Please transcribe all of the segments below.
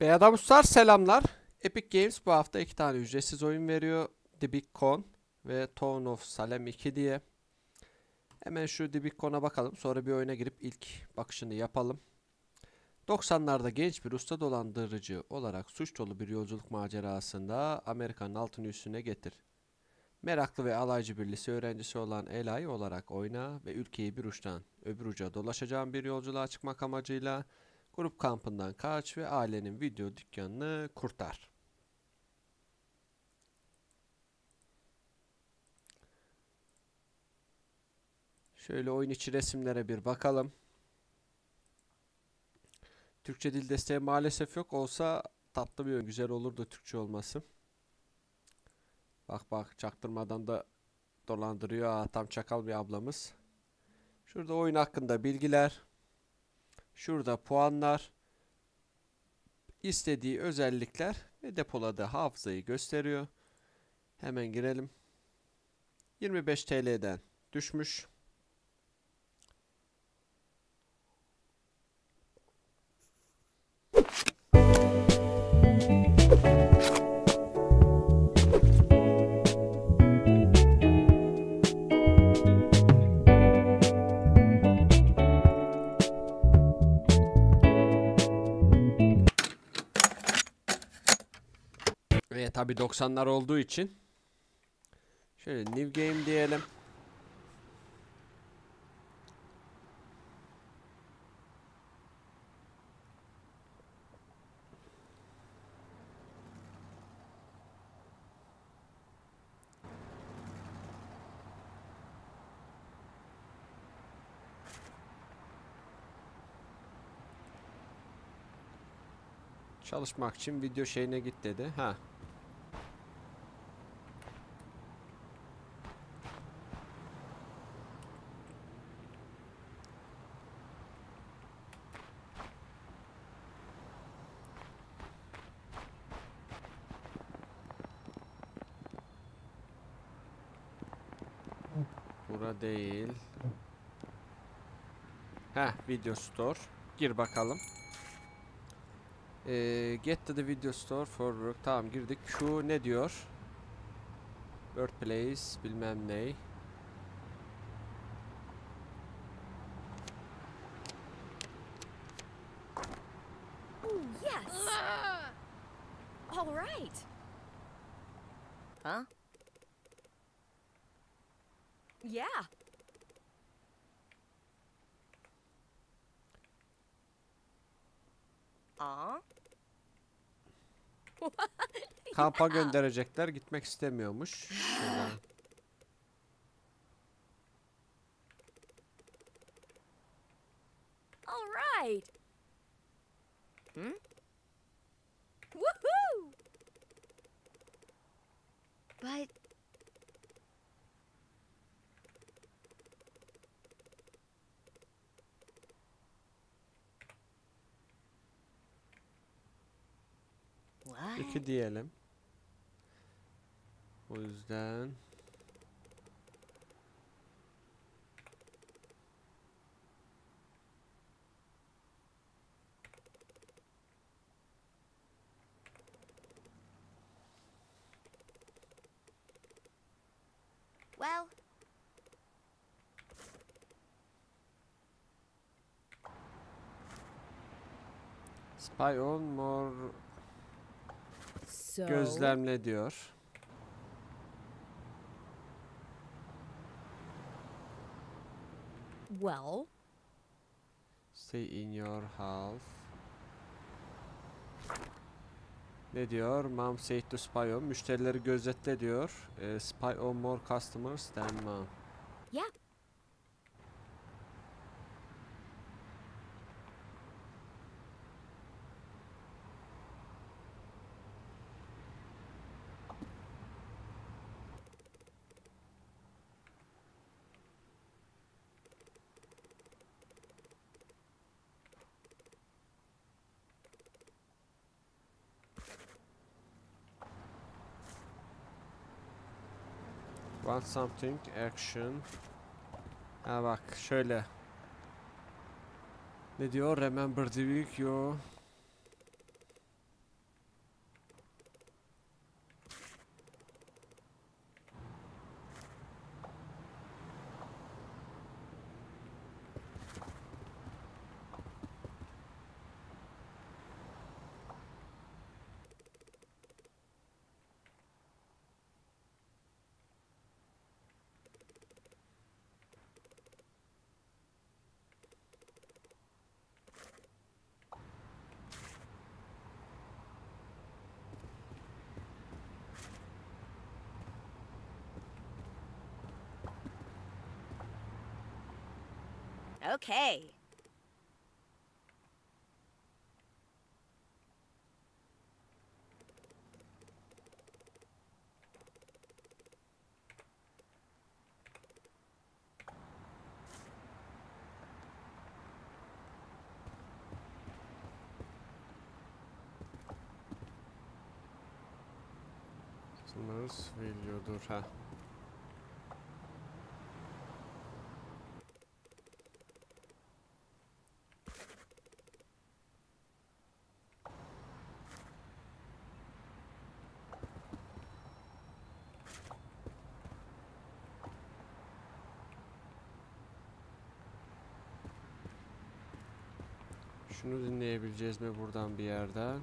Beyadamutlar selamlar. Epic Games bu hafta iki tane ücretsiz oyun veriyor. The Big Con ve Town of Salem 2 diye. Hemen şu The Big Con'a bakalım. Sonra bir oyuna girip ilk bakışını yapalım. 90'larda genç bir usta dolandırıcı olarak suç dolu bir yolculuk macerasında Amerika'nın altını üstüne getir. Meraklı ve alaycı bir lise öğrencisi olan Eli olarak oyna ve ülkeyi bir uçtan öbür uca dolaşacağın bir yolculuğa çıkmak amacıyla grup kampından kaç ve ailenin video dükkanını kurtar. Şöyle oyun içi resimlere bir bakalım. Türkçe dil desteği maalesef yok. Olsa tatlı bir oyun. Güzel olurdu Türkçe olması. Bak bak çaktırmadan da dolandırıyor. Aa, tam çakal bir ablamız. Şurada oyun hakkında bilgiler. Şurada puanlar. istediği özellikler ve depoladığı hafızayı gösteriyor. Hemen girelim. 25 TL'den düşmüş. Tabi 90'lar olduğu için şöyle new game diyelim. Çalışmak için video şeyine git dedi. Ha. Bura değil. Ha, video store. Gir bakalım. Ee, get to the video store for work. Tamam girdik. Şu ne diyor? Birthplace bilmem ne. Ooh, yes. All right. Huh? Yeah. Aw. Kampa gönderecekler. Gitmek istemiyormuş. Şuradan. 12 diyelim. O yüzden Well, spy on more So. gözlemle diyor. Well, Stay in your house. Ne diyor? Mom said to spy on. Müşterileri gözetle diyor. Ee, spy on more customers than mom. yeah. Want something action. Ha bak şöyle. Ne diyor? Remember the week you Okay. Nasıl veriliyordur ha? Şunu dinleyebileceğiz mi buradan bir yerden?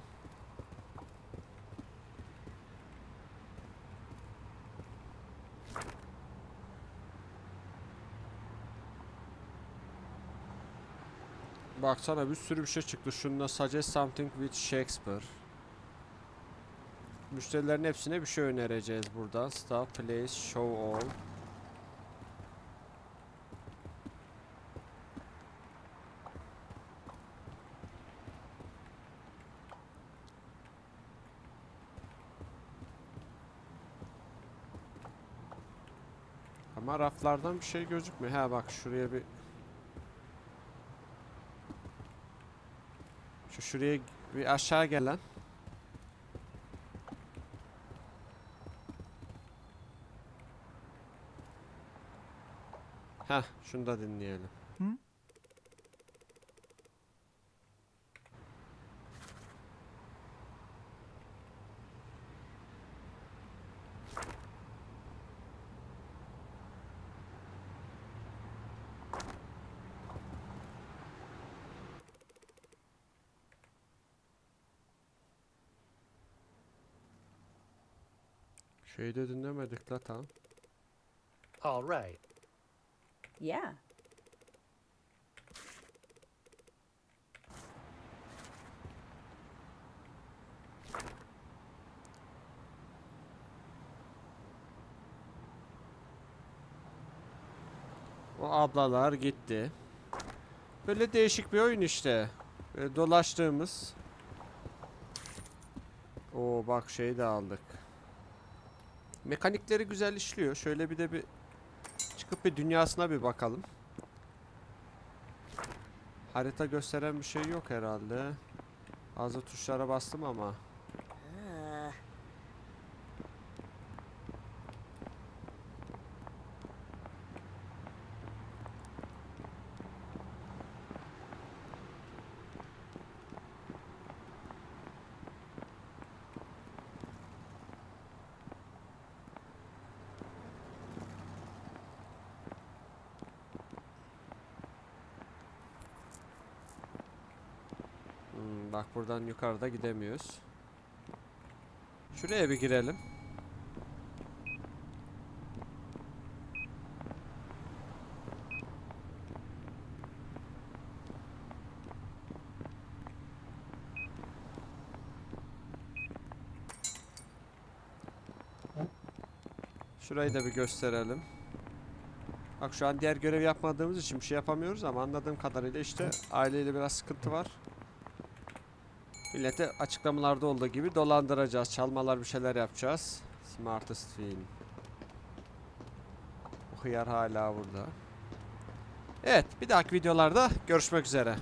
Baksana bir sürü bir şey çıktı. Şunda suggest something with Shakespeare. Müşterilerin hepsine bir şey önereceğiz buradan. Stop, place, show all. Ama raflardan bir şey gözükmüyor. Ha bak şuraya bir Şu şuraya bir aşağı gelen. Heh, şunu da dinleyelim. Şeyi de dinlemedik la tam. All right. Yeah. O ablalar gitti. Böyle değişik bir oyun işte. Böyle dolaştığımız. Oo bak şeyi de aldık. Mekanikleri güzel işliyor. Şöyle bir de bir çıkıp bir dünyasına bir bakalım. Harita gösteren bir şey yok herhalde. Bazı tuşlara bastım ama. Bak buradan yukarıda gidemiyoruz. Şuraya bir girelim. Şurayı da bir gösterelim. Bak şu an diğer görev yapmadığımız için bir şey yapamıyoruz ama anladığım kadarıyla işte aileyle biraz sıkıntı var. Millete açıklamalarda olduğu gibi dolandıracağız. Çalmalar bir şeyler yapacağız. Smartest film. O hıyar hala burada. Evet bir dahaki videolarda görüşmek üzere.